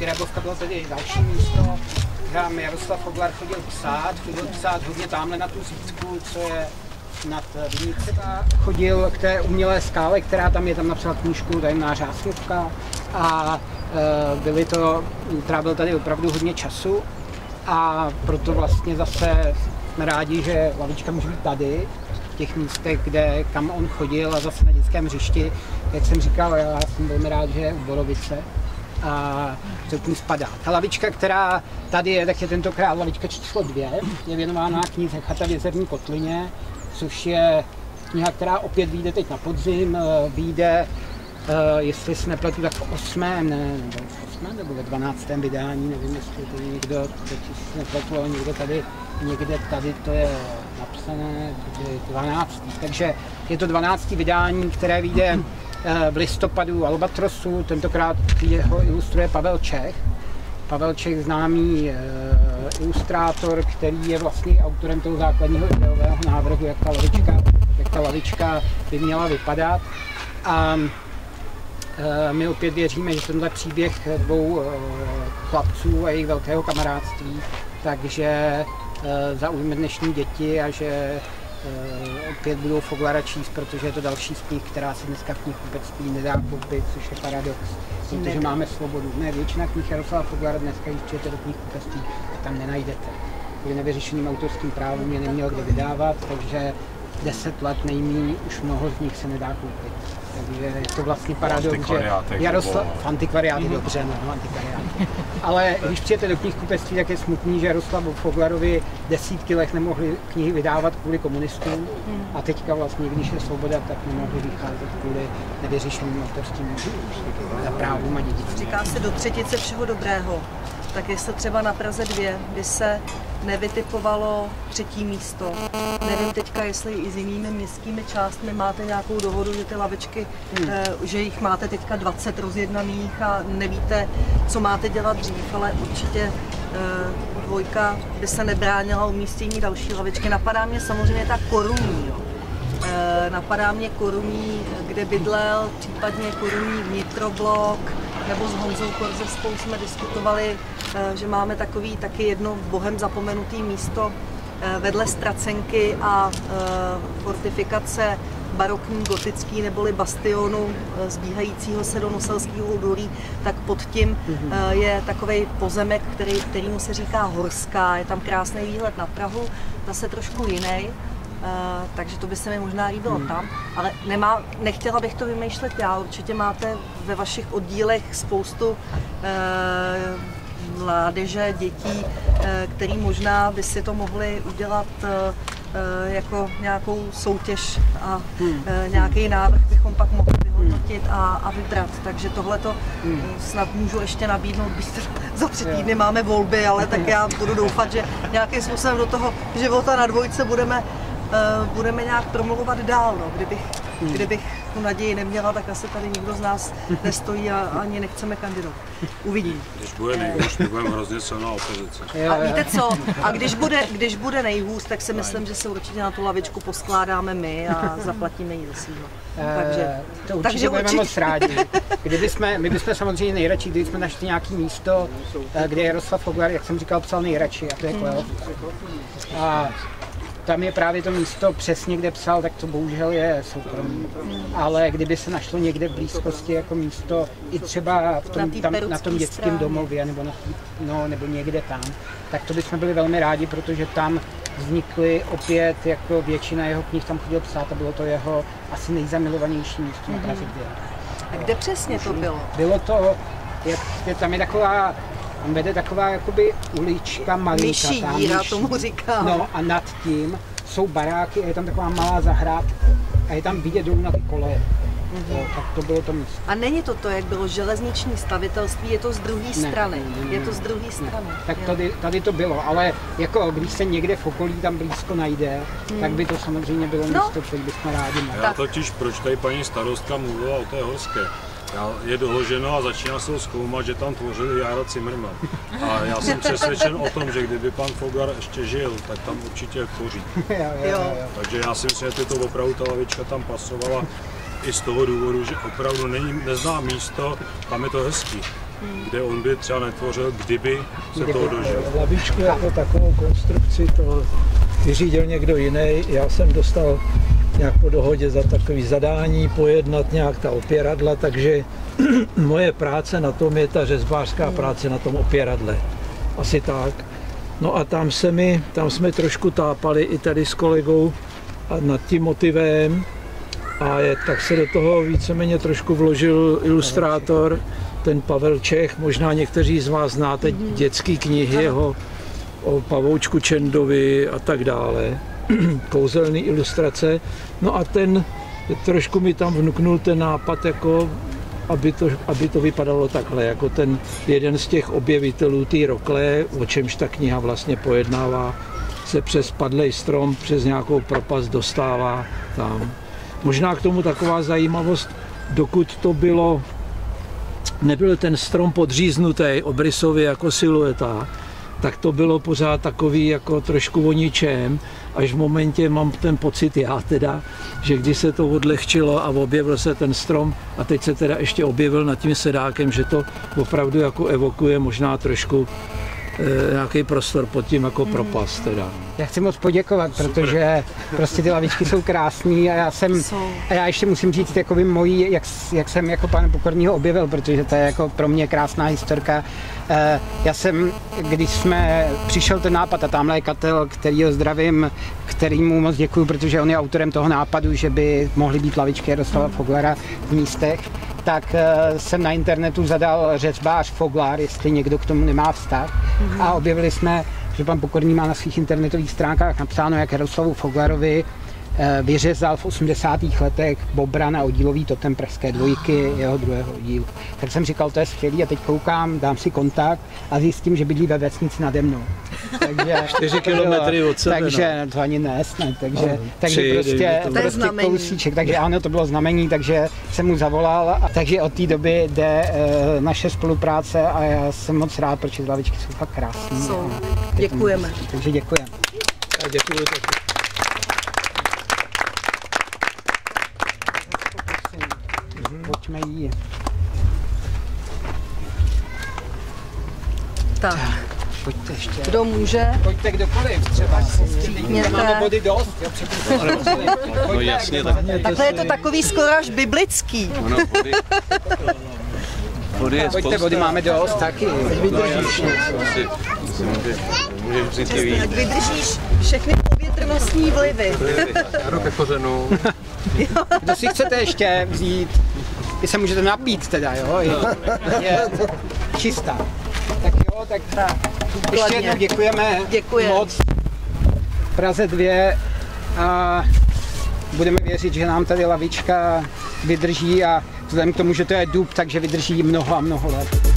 Rebovka bylo tady další místo, kam Jaroslav Foglar chodil psát, chodil psát hodně tamhle na tu zítku, co je nad Vinici. Chodil k té umělé skále, která tam je, tam napsal knížku Tajemná řásněvka a e, byli to, trávil tady opravdu hodně času a proto vlastně zase jsme rádi, že lavička může být tady, v těch místech, kde, kam on chodil a zase na dětském hřišti. Jak jsem říkal, já jsem velmi rád, že je u Borovice a tím spadá. Ta lavička, která tady je, tak je tentokrát lavička číslo dvě, je věnována knize Chata v jezerní kotlině, což je kniha, která opět vyjde teď na podzim, vyjde, jestli se nepletu, tak v osmém, ne, nebo v osmém, nebo ve dvanáctém vydání, nevím, jestli to někdo, teď se nepletu, ale někde tady, někde tady to je napsané, 12. Takže je to 12. vydání, které vyjde v listopadu Albatrosu, tentokrát ho ilustruje Pavel Čech. Pavel Čech, známý uh, ilustrátor, který je vlastně autorem toho základního ideového návrhu, jak ta lavička, jak ta lavička by měla vypadat. A uh, my opět věříme, že tenhle příběh dvou chlapců a jejich velkého kamarádství, takže zaujme dnešní děti a že opět budou Foglara číst, protože je to další z knih, která se dneska v knihkupectví nedá koupit, což je paradox, protože ne. máme svobodu. Ne, většina knih Jaroslava Foglara dneska, když přijete do knihkupectví, tam nenajdete. Kvůli nevyřešeným autorským právům je neměl kde vydávat, takže 10 let nejmí už mnoho z nich se nedá koupit. Takže je to vlastně paradox, že Jaroslav, v antikvariáty, mm. dobře, no, antikvariáty. Ale když přijete do knihkupectví, tak je smutný, že Jaroslavu Foglarovi desítky let nemohli knihy vydávat kvůli komunistům a teďka vlastně, když je svoboda, tak nemohli vycházet kvůli nevyřešeným autorským právům a dědictvím. Říká se do třetice všeho dobrého tak jestli třeba na Praze 2 by se nevytipovalo třetí místo. Nevím teďka, jestli i s jinými městskými částmi máte nějakou dohodu, že ty lavičky, hmm. Eh, že jich máte teďka 20 rozjednaných a nevíte, co máte dělat dřív, ale určitě eh, dvojka by se nebránila umístění další lavičky. Napadá mě samozřejmě ta korunní. Jo. Eh, napadá mě korunní, kde bydlel, případně korunní vnitroblok, nebo s Honzou Korzeskou jsme diskutovali, eh, že máme takový taky jedno bohem zapomenutý místo eh, vedle Stracenky a eh, fortifikace barokní, gotický neboli bastionu zbíhajícího se do Noselského údolí, tak pod tím mm-hmm. je takový pozemek, který, kterýmu se říká Horská. Je tam krásný výhled na Prahu, zase trošku jiný. Uh, takže to by se mi možná líbilo hmm. tam, ale nemá, nechtěla bych to vymýšlet já. Určitě máte ve vašich oddílech spoustu uh, mládeže, dětí, uh, který možná by si to mohli udělat uh, jako nějakou soutěž a hmm. nějaký návrh bychom pak mohli vyhodnotit a, a vybrat. Takže tohle to hmm. snad můžu ještě nabídnout, byť za tři týdny máme volby, ale tak já budu doufat, že nějakým způsobem do toho života na dvojce budeme budeme nějak promlouvat dál. No. Kdybych, hmm. kdybych tu naději neměla, tak asi tady nikdo z nás nestojí a ani nechceme kandidovat. Uvidím. Když bude nejhůř, my budeme hrozně silná opozice. A víte co? A když bude, když bude nejhůř, tak si myslím, že se určitě na tu lavičku poskládáme my a zaplatíme ji za. Eh, takže, to určitě takže budeme určitě. moc rádi. Kdyby jsme, my bychom samozřejmě nejradši, kdyby jsme našli nějaké místo, eh, kde Jaroslav Foglar, jak jsem říkal, psal nejradši, a to je Kleo. A tam je právě to místo přesně, kde psal, tak to bohužel je soukromí. Ale kdyby se našlo někde v blízkosti jako místo, i třeba v tom, tam, na tom dětském domově, nebo, na, no, nebo někde tam, tak to bychom byli velmi rádi, protože tam vznikly opět, jako většina jeho knih tam chodil psát a bylo to jeho asi nejzamilovanější místo mm-hmm. na Praze A kde přesně to bylo? Bylo to, jak, tam je taková tam vede taková jakoby ulička malinka. Myší tam, díra, tomu říkám. No a nad tím jsou baráky a je tam taková malá zahrádka a je tam vidět dolů na ty koleje. Mm-hmm. tak to bylo to místo. A není to to, jak bylo železniční stavitelství, je to z druhé strany. Ne, ne, je to z druhé strany. Tak tady, tady to bylo, ale jako když se někde v okolí tam blízko najde, mm. tak by to samozřejmě bylo no. místo, které bychom rádi měli. Já totiž, proč tady paní starostka mluvila o té horské? Je doloženo a začíná se zkoumat, že tam tvořili Jára Zimmerman. A já jsem přesvědčen o tom, že kdyby pan Fogar ještě žil, tak tam určitě tvoří. Takže já si myslím, že to opravdu ta lavička tam pasovala i z toho důvodu, že opravdu není, nezná místo, tam je to hezký. kde on by třeba netvořil, kdyby se toho dožil. Lavičku jako takovou konstrukci to vyřídil někdo jiný. Já jsem dostal nějak po dohodě za takový zadání pojednat nějak ta opěradla, takže moje práce na tom je ta řezbářská práce na tom opěradle. Asi tak. No a tam se mi, tam jsme trošku tápali i tady s kolegou a nad tím motivem a je, tak se do toho víceméně trošku vložil ilustrátor, ten Pavel Čech, možná někteří z vás znáte dětské knihy jeho o pavoučku Čendovi a tak dále, kouzelný ilustrace. No a ten trošku mi tam vnuknul ten nápad, jako aby to, aby to vypadalo takhle, jako ten jeden z těch objevitelů té rokle, o čemž ta kniha vlastně pojednává, se přes padlej strom, přes nějakou propast dostává tam. Možná k tomu taková zajímavost, dokud to bylo, nebyl ten strom podříznutý obrysově jako silueta, tak to bylo pořád takový jako trošku o ničem, až v momentě mám ten pocit já teda, že když se to odlehčilo a objevil se ten strom a teď se teda ještě objevil nad tím sedákem, že to opravdu jako evokuje možná trošku nějaký prostor pod tím jako propast teda. Já chci moc poděkovat, protože prostě ty lavičky jsou krásné a já jsem, a já ještě musím říct jako by mojí, jak, jak jsem jako pana Pokorního objevil, protože to je jako pro mě krásná historka. Eh, Já jsem, když jsme přišel ten nápad a tamhle je Katel, který ho zdravím, který mu moc děkuju, protože on je autorem toho nápadu, že by mohly být lavičky Jaroslava Foglera v místech, tak eh, jsem na internetu zadal řezbář Foglar, jestli někdo k tomu nemá vztah. A objevili jsme, že pan Pokorný má na svých internetových stránkách napsáno, jak Jaroslavu Foglarovi eh, vyřezal v 80. letech Bobra na oddílový totem Pražské dvojky, jeho druhého oddílu. Tak jsem říkal, to je skvělý a teď koukám, dám si kontakt a zjistím, že bydlí ve vesnici nade mnou. Takže, Čtyři kilometry od sebe, Takže to ani nesne, takže, No, takže tři, prostě, tomu. To je prostě znamení. kousíček, takže ano, to bylo znamení, takže jsem mu zavolal a takže od té doby jde e, naše spolupráce a já jsem moc rád, protože ty lavičky jsou fakt krásné. Jsou. Děkujeme. moc- Takže děkujeme. A děkuji taky. Pojďme jí. Tak, Pojďte ještě. kdo může? Pojďte kdokoliv, třeba. Mějte. Máme body dost, jo. No jasně, tak Takhle je to takový skoro až biblický. ono vody, vody je Pojďte, body máme dost taky. No jasně, můžeš vzít i víc. Jak vydržíš všechny povětrnostní vlivy. Jdu ke kořenu. Kdo si chcete ještě vzít, vy se můžete napít teda, jo? Je, je čistá. Tak jo, tak ještě Důkladně. jednou děkujeme Děkujeme. moc Praze 2 a budeme věřit, že nám tady lavička vydrží a vzhledem k tomu, že to je dub, takže vydrží mnoho a mnoho let.